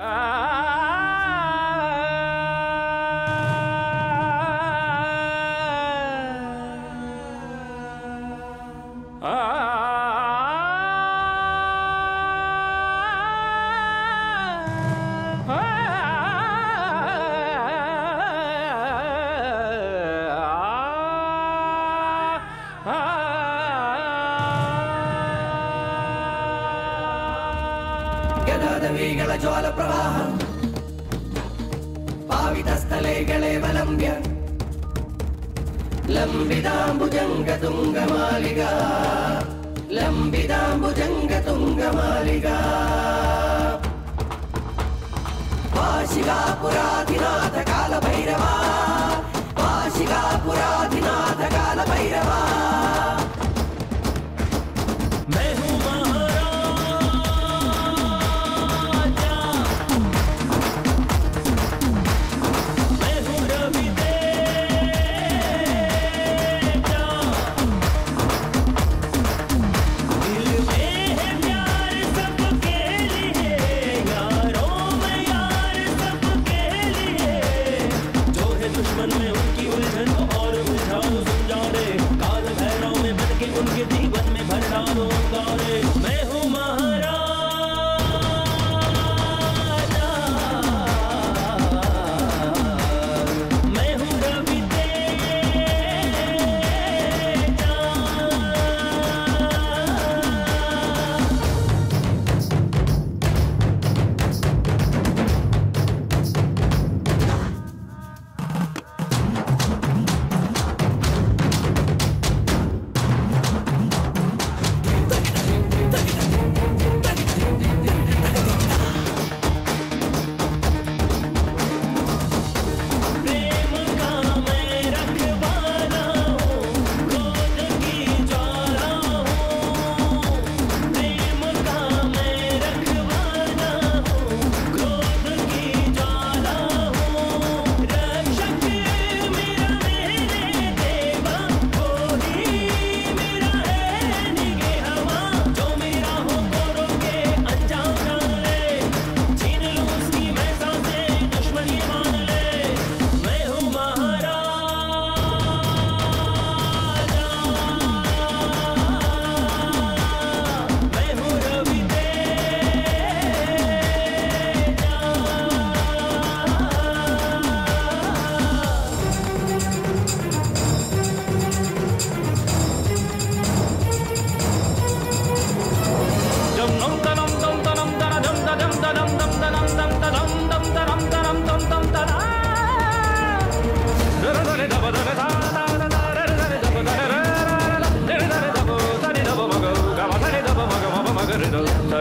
Ah! യഥാതവീകള ജ്വാലപ്രവാഹം പാവിതസ്ഥലകളെ വലംബ്യ ലംബിതാംബുജംഗതുംഗമാലിക ലംബിതാംബുജംഗതുംഗമാലിക വാശികാപുരാധിനാഥ കാലഭൈ उनके जीवन में भर डालो तारे मैं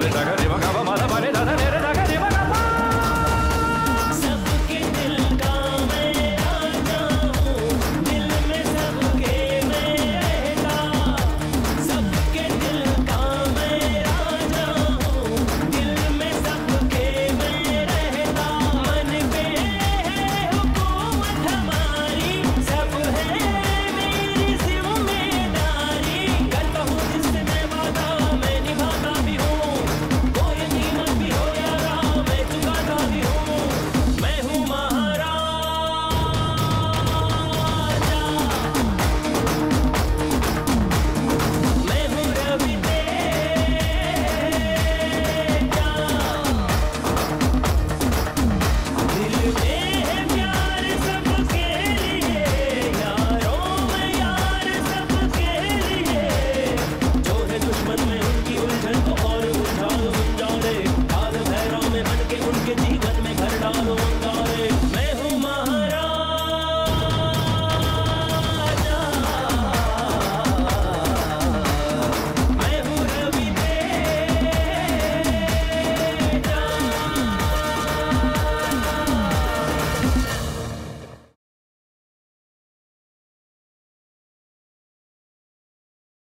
Thank you.